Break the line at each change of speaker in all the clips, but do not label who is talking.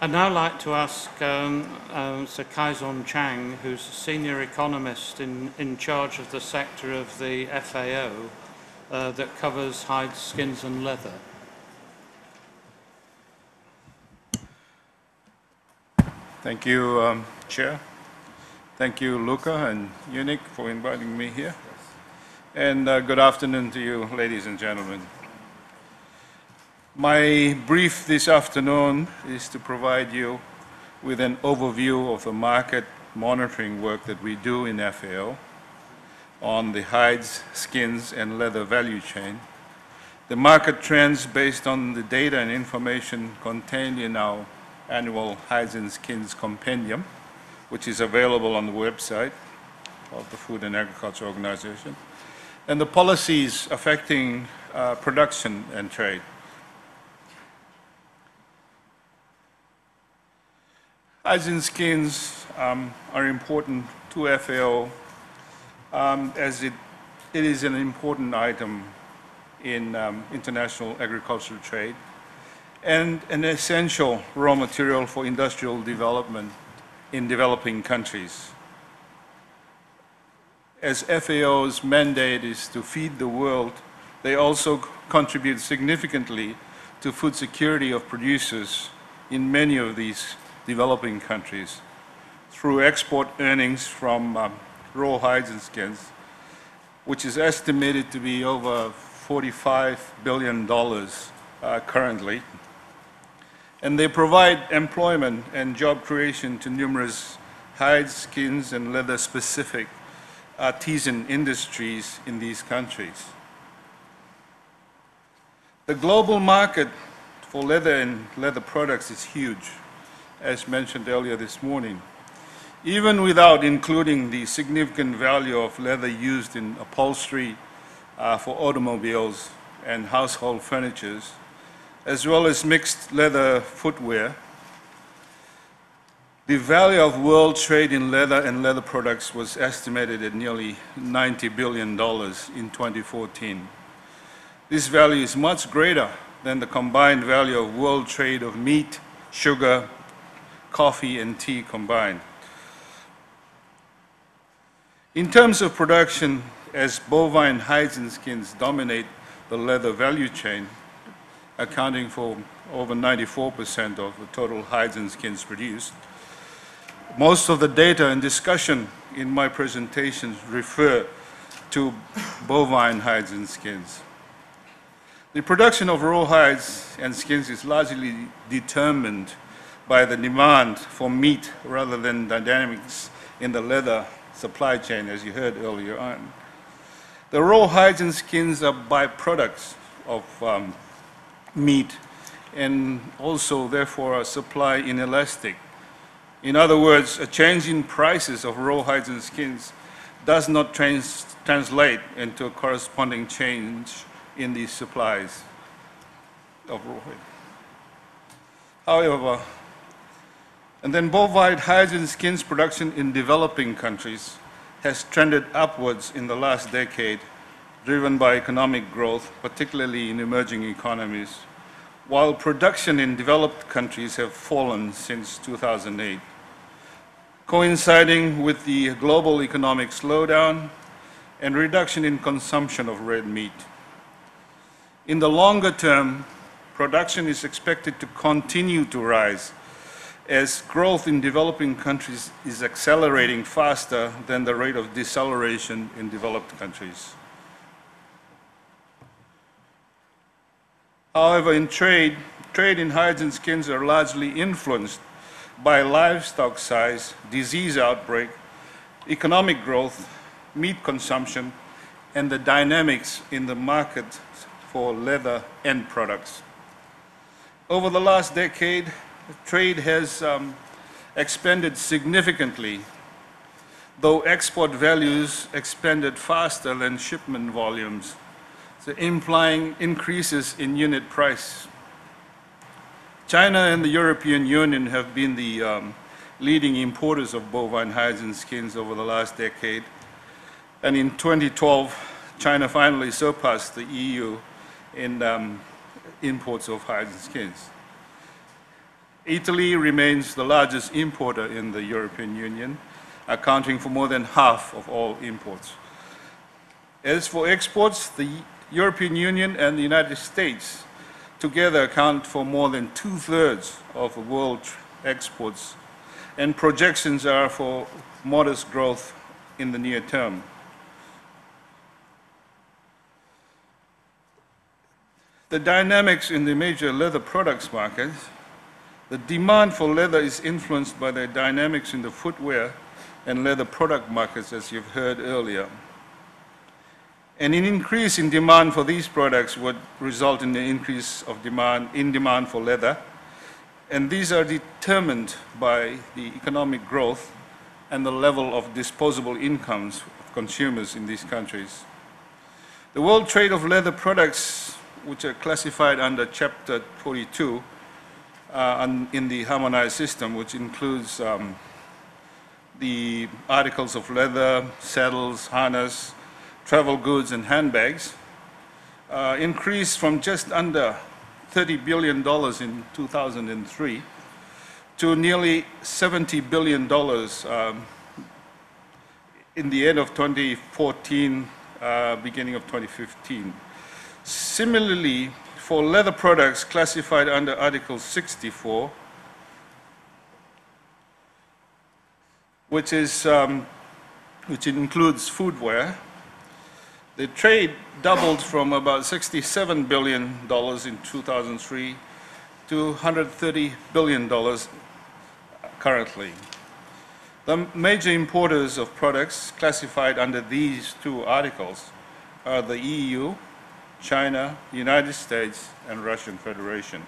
I'd now like to ask um, uh, Sir Kaison Chang, who's a senior economist in, in charge of the sector of the FAO uh, that covers hides, skins and leather.
Thank you, um, Chair. Thank you, Luca and UNIC, for inviting me here. And uh, good afternoon to you, ladies and gentlemen. My brief this afternoon is to provide you with an overview of the market monitoring work that we do in FAO on the hides, skins, and leather value chain, the market trends based on the data and information contained in our annual Hides and Skins Compendium, which is available on the website of the Food and Agriculture Organization, and the policies affecting uh, production and trade. And skins um, are important to FAO um, as it, it is an important item in um, international agricultural trade and an essential raw material for industrial development in developing countries. As FAO's mandate is to feed the world, they also contribute significantly to food security of producers in many of these developing countries through export earnings from um, raw hides and skins, which is estimated to be over $45 billion uh, currently. And they provide employment and job creation to numerous hides, skins, and leather-specific artisan industries in these countries. The global market for leather and leather products is huge as mentioned earlier this morning. Even without including the significant value of leather used in upholstery uh, for automobiles and household furnitures, as well as mixed leather footwear, the value of world trade in leather and leather products was estimated at nearly $90 billion in 2014. This value is much greater than the combined value of world trade of meat, sugar, coffee and tea combined. In terms of production, as bovine hides and skins dominate the leather value chain, accounting for over 94% of the total hides and skins produced, most of the data and discussion in my presentations refer to bovine hides and skins. The production of raw hides and skins is largely determined by the demand for meat rather than dynamics in the leather supply chain, as you heard earlier on. The raw hides and skins are byproducts of um, meat and also therefore are supply inelastic. In other words, a change in prices of raw hides and skins does not trans translate into a corresponding change in the supplies of raw hides. However, and then bovine and skins production in developing countries has trended upwards in the last decade, driven by economic growth, particularly in emerging economies, while production in developed countries have fallen since 2008, coinciding with the global economic slowdown and reduction in consumption of red meat. In the longer term, production is expected to continue to rise as growth in developing countries is accelerating faster than the rate of deceleration in developed countries. However, in trade, trade in hides and skins are largely influenced by livestock size, disease outbreak, economic growth, meat consumption, and the dynamics in the market for leather end products. Over the last decade, trade has um, expanded significantly, though export values expanded faster than shipment volumes, so implying increases in unit price. China and the European Union have been the um, leading importers of bovine hides and skins over the last decade. And in 2012, China finally surpassed the EU in um, imports of hides and skins. Italy remains the largest importer in the European Union, accounting for more than half of all imports. As for exports, the European Union and the United States together account for more than two-thirds of the world exports, and projections are for modest growth in the near term. The dynamics in the major leather products markets, the demand for leather is influenced by the dynamics in the footwear and leather product markets, as you've heard earlier. And an increase in demand for these products would result in an increase of demand, in demand for leather, and these are determined by the economic growth and the level of disposable incomes of consumers in these countries. The world trade of leather products which are classified under Chapter 42 uh, in the harmonized system, which includes um, the articles of leather, saddles, harness, travel goods, and handbags, uh, increased from just under $30 billion in 2003 to nearly $70 billion um, in the end of 2014, uh, beginning of 2015. Similarly, for leather products classified under Article 64, which, is, um, which includes footwear, the trade doubled from about $67 billion in 2003 to $130 billion currently. The major importers of products classified under these two articles are the EU, China, United States, and Russian Federation.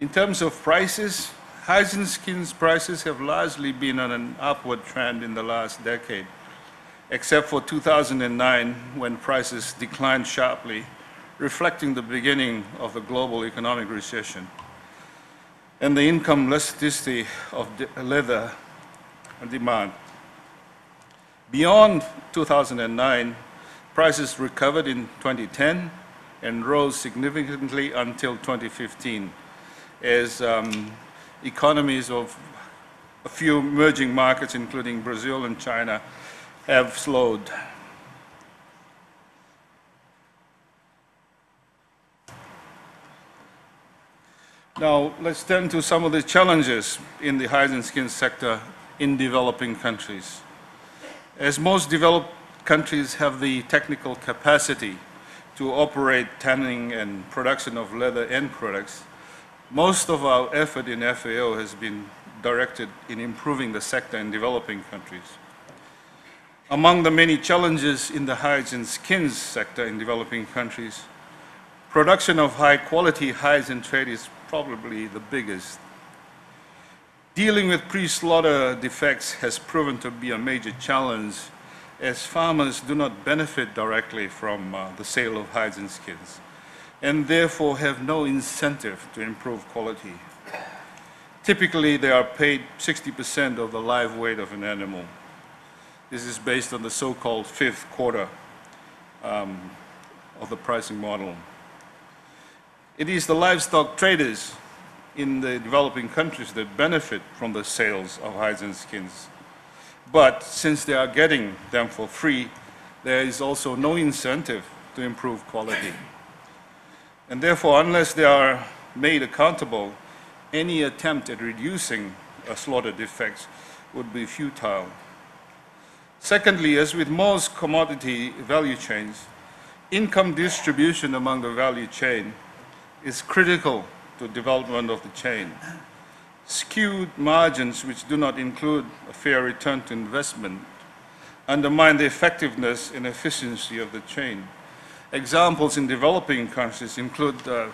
In terms of prices, and skins prices have largely been on an upward trend in the last decade, except for 2009 when prices declined sharply, reflecting the beginning of a global economic recession and the income elasticity of leather demand. Beyond 2009, prices recovered in 2010 and rose significantly until 2015 as um, economies of a few emerging markets, including Brazil and China, have slowed. Now, let's turn to some of the challenges in the hides and skin sector in developing countries. As most developed countries have the technical capacity to operate tanning and production of leather end products, most of our effort in FAO has been directed in improving the sector in developing countries. Among the many challenges in the hides and skins sector in developing countries, production of high quality hides and trade is probably the biggest Dealing with pre-slaughter defects has proven to be a major challenge as farmers do not benefit directly from uh, the sale of hides and skins and therefore have no incentive to improve quality. Typically, they are paid 60% of the live weight of an animal. This is based on the so-called fifth quarter um, of the pricing model. It is the livestock traders in the developing countries that benefit from the sales of hides and skins. But since they are getting them for free, there is also no incentive to improve quality. And therefore, unless they are made accountable, any attempt at reducing slaughter defects would be futile. Secondly, as with most commodity value chains, income distribution among the value chain is critical to development of the chain. Skewed margins which do not include a fair return to investment undermine the effectiveness and efficiency of the chain. Examples in developing countries include uh,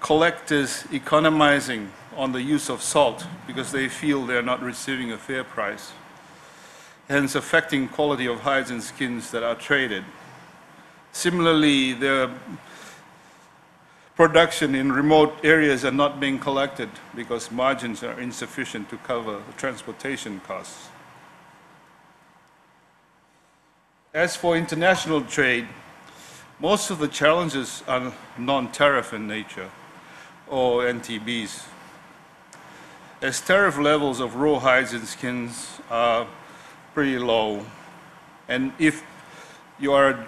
collectors economizing on the use of salt because they feel they're not receiving a fair price, hence affecting quality of hides and skins that are traded. Similarly, there are production in remote areas are not being collected because margins are insufficient to cover transportation costs. As for international trade, Most of the challenges are non-tariff in nature, or NTBs. As tariff levels of raw hides and skins are pretty low, and if you are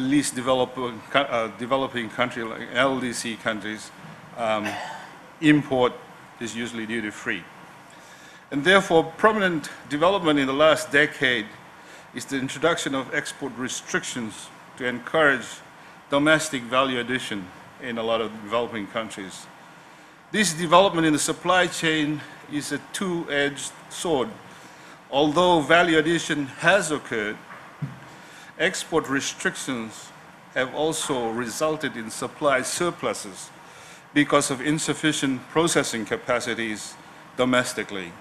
least developing, uh, developing country like LDC countries, um, import is usually duty-free. And therefore, prominent development in the last decade is the introduction of export restrictions to encourage domestic value addition in a lot of developing countries. This development in the supply chain is a two-edged sword. Although value addition has occurred, export restrictions have also resulted in supply surpluses because of insufficient processing capacities domestically,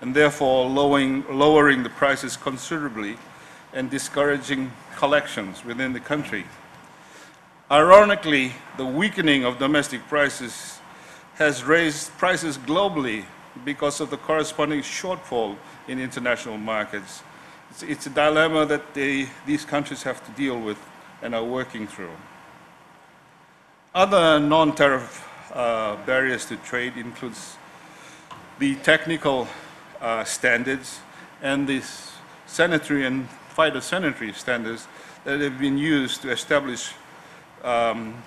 and therefore lowering, lowering the prices considerably and discouraging collections within the country. Ironically, the weakening of domestic prices has raised prices globally because of the corresponding shortfall in international markets. It's, it's a dilemma that they, these countries have to deal with and are working through. Other non-tariff uh, barriers to trade includes the technical uh, standards and the sanitary and phytosanitary standards that have been used to establish um,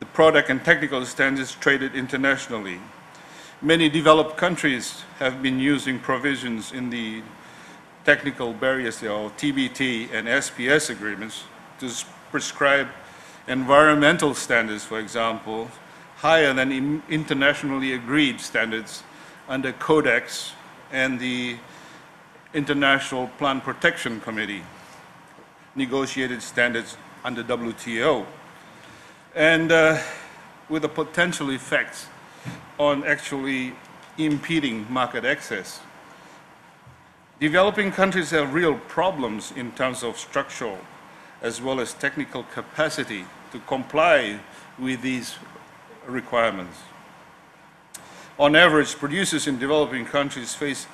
the product and technical standards traded internationally. Many developed countries have been using provisions in the technical barriers, or TBT and SPS agreements, to prescribe environmental standards, for example, higher than internationally agreed standards under Codex and the International Plant Protection Committee, negotiated standards under WTO, and uh, with the potential effects on actually impeding market access. Developing countries have real problems in terms of structural as well as technical capacity to comply with these requirements. On average, producers in developing countries face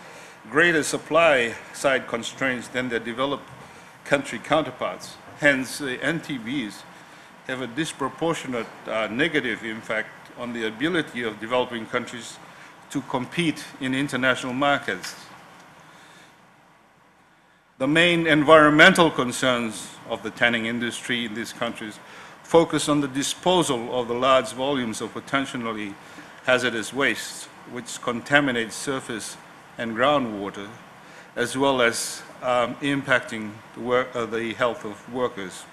greater supply side constraints than their developed country counterparts. Hence, the NTBs have a disproportionate uh, negative impact on the ability of developing countries to compete in international markets. The main environmental concerns of the tanning industry in these countries focus on the disposal of the large volumes of potentially hazardous waste, which contaminates surface and groundwater, as well as um, impacting the, work, uh, the health of workers.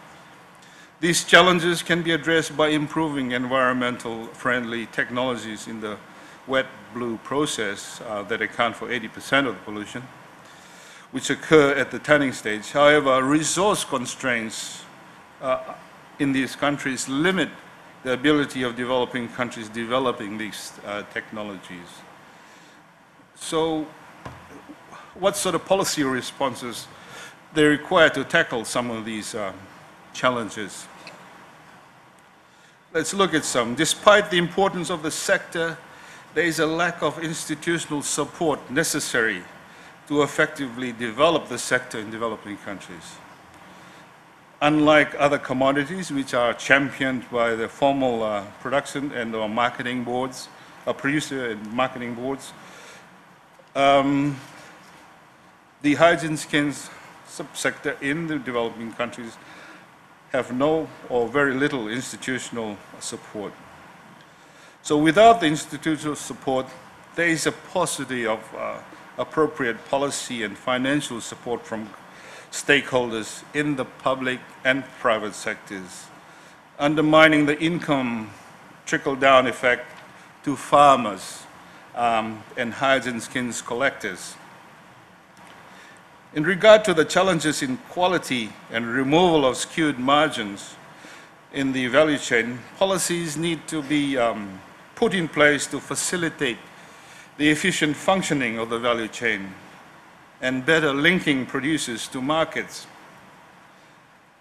These challenges can be addressed by improving environmental friendly technologies in the wet blue process uh, that account for 80% of the pollution which occur at the tanning stage. However, resource constraints uh, in these countries limit the ability of developing countries developing these uh, technologies. So what sort of policy responses they require to tackle some of these uh, challenges? Let's look at some. Despite the importance of the sector, there is a lack of institutional support necessary to effectively develop the sector in developing countries. Unlike other commodities, which are championed by the formal uh, production and or marketing boards, uh, producer and marketing boards, um, the hygiene skins subsector in the developing countries have no or very little institutional support. So without the institutional support, there is a paucity of uh, appropriate policy and financial support from stakeholders in the public and private sectors, undermining the income trickle-down effect to farmers um, and skins collectors. In regard to the challenges in quality and removal of skewed margins in the value chain, policies need to be um, put in place to facilitate the efficient functioning of the value chain, and better linking producers to markets.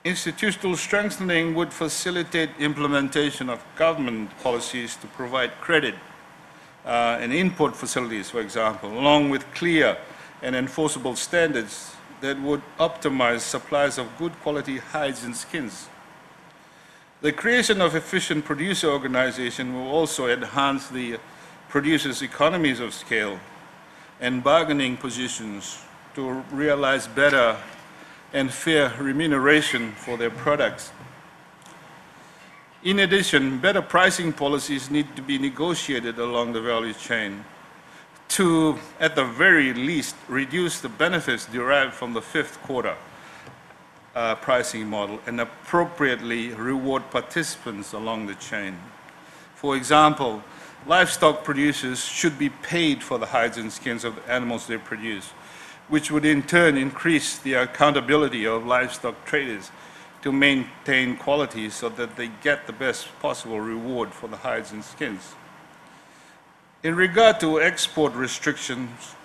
Institutional strengthening would facilitate implementation of government policies to provide credit uh, and import facilities, for example, along with clear and enforceable standards that would optimize supplies of good quality hides and skins. The creation of efficient producer organization will also enhance the producers' economies of scale and bargaining positions to realize better and fair remuneration for their products. In addition, better pricing policies need to be negotiated along the value chain to, at the very least, reduce the benefits derived from the fifth quarter uh, pricing model and appropriately reward participants along the chain. For example, livestock producers should be paid for the hides and skins of the animals they produce, which would in turn increase the accountability of livestock traders to maintain quality so that they get the best possible reward for the hides and skins. In regard to export restrictions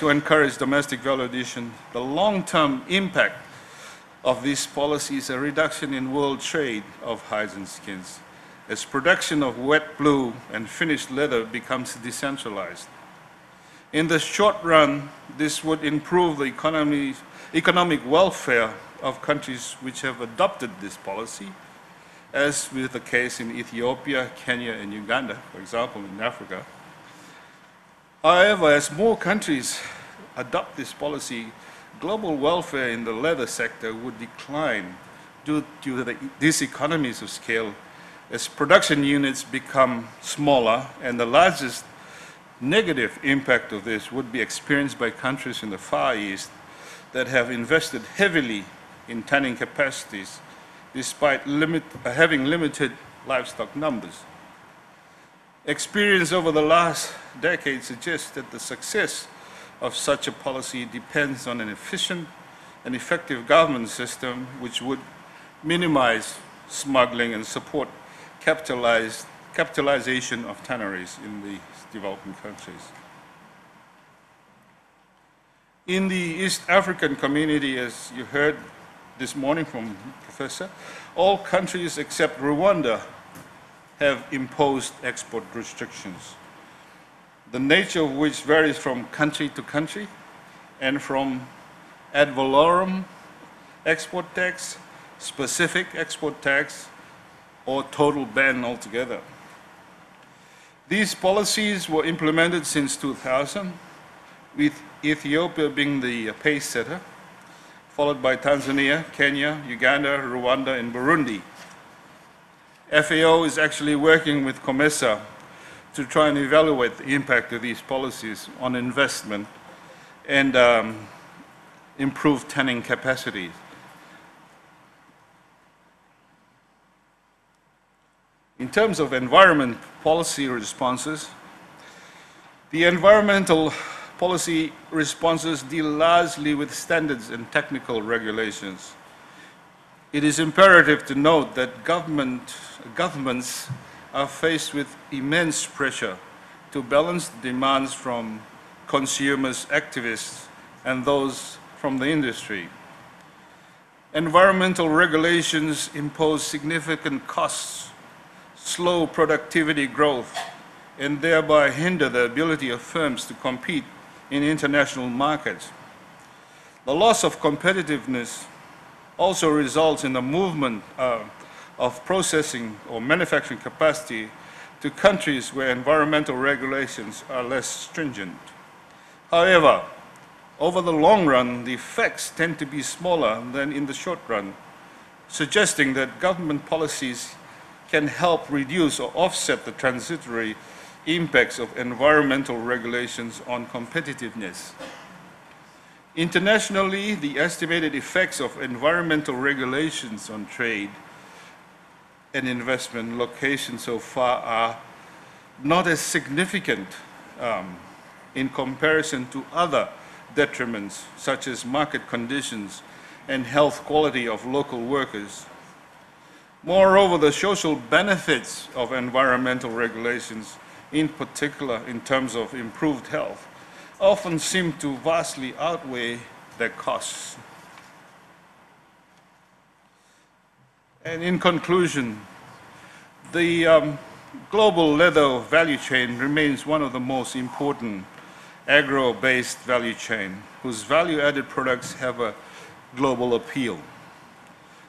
to encourage domestic value addition, the long-term impact of these policies is a reduction in world trade of hides and skins as production of wet blue and finished leather becomes decentralized. In the short run, this would improve the economy, economic welfare of countries which have adopted this policy, as with the case in Ethiopia, Kenya, and Uganda, for example, in Africa. However, as more countries adopt this policy, global welfare in the leather sector would decline due to the, these economies of scale as production units become smaller and the largest negative impact of this would be experienced by countries in the Far East that have invested heavily in tanning capacities despite limit, having limited livestock numbers. Experience over the last decade suggests that the success of such a policy depends on an efficient and effective government system which would minimize smuggling and support capitalization of tanneries in the developing countries. In the East African community, as you heard this morning from Professor, all countries except Rwanda have imposed export restrictions, the nature of which varies from country to country and from ad valorem export tax, specific export tax, or total ban altogether. These policies were implemented since 2000, with Ethiopia being the pace setter, followed by Tanzania, Kenya, Uganda, Rwanda, and Burundi. FAO is actually working with COMESA to try and evaluate the impact of these policies on investment and um, improve tanning capacities. In terms of environment policy responses, the environmental policy responses deal largely with standards and technical regulations. It is imperative to note that government, governments are faced with immense pressure to balance demands from consumers, activists, and those from the industry. Environmental regulations impose significant costs slow productivity growth and thereby hinder the ability of firms to compete in international markets. The loss of competitiveness also results in the movement uh, of processing or manufacturing capacity to countries where environmental regulations are less stringent. However, over the long run, the effects tend to be smaller than in the short run, suggesting that government policies can help reduce or offset the transitory impacts of environmental regulations on competitiveness. Internationally, the estimated effects of environmental regulations on trade and investment location so far are not as significant um, in comparison to other detriments such as market conditions and health quality of local workers Moreover, the social benefits of environmental regulations, in particular in terms of improved health, often seem to vastly outweigh their costs. And in conclusion, the um, global leather value chain remains one of the most important agro-based value chain whose value-added products have a global appeal.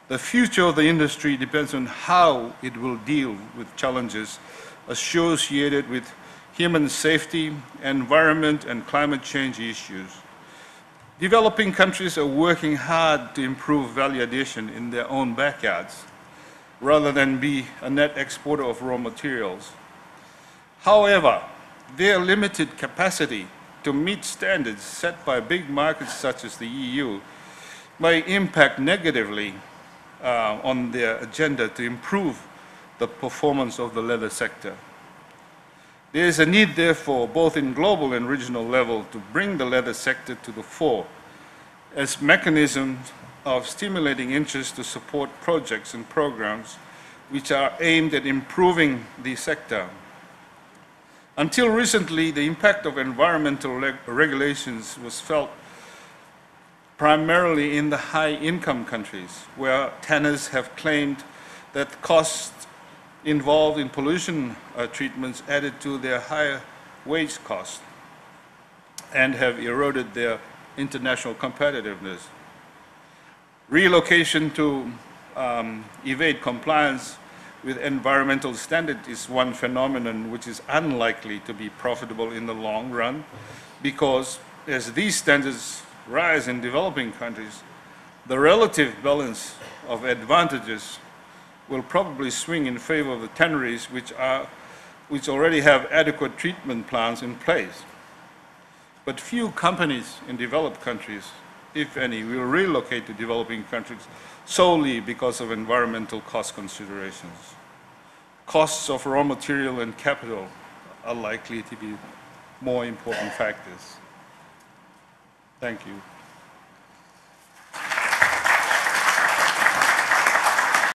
The future of the industry depends on how it will deal with challenges associated with human safety, environment, and climate change issues. Developing countries are working hard to improve value addition in their own backyards rather than be a net exporter of raw materials. However, their limited capacity to meet standards set by big markets such as the EU may impact negatively uh, on their agenda to improve the performance of the leather sector. There is a need, therefore, both in global and regional level, to bring the leather sector to the fore as mechanisms of stimulating interest to support projects and programs which are aimed at improving the sector. Until recently, the impact of environmental reg- regulations was felt primarily in the high-income countries, where tanners have claimed that costs involved in pollution uh, treatments added to their higher wage costs and have eroded their international competitiveness. Relocation to um, evade compliance with environmental standards is one phenomenon which is unlikely to be profitable in the long run because as these standards rise in developing countries, the relative balance of advantages will probably swing in favor of the tanneries which, are, which already have adequate treatment plans in place. But few companies in developed countries, if any, will relocate to developing countries solely because of environmental cost considerations. Costs of raw material and capital are likely to be more important factors. Thank you.